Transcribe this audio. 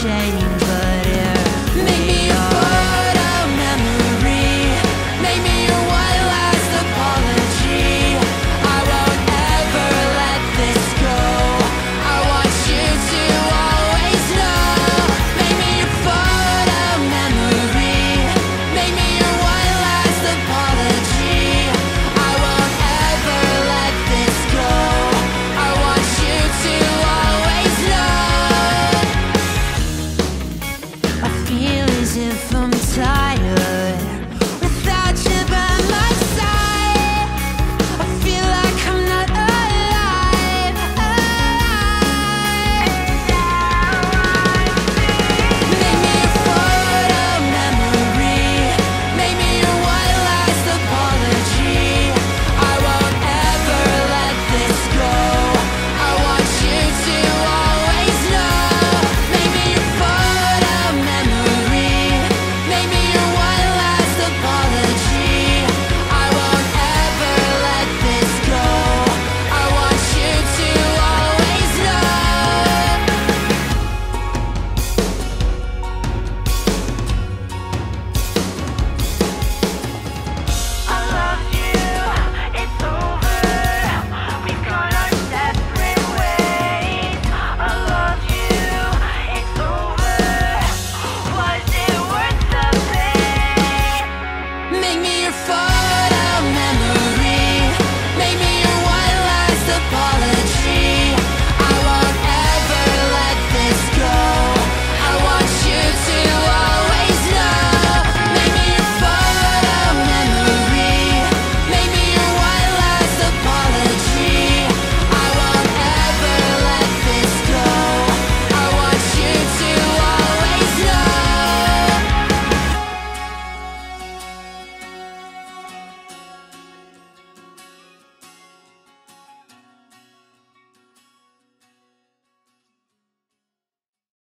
shady.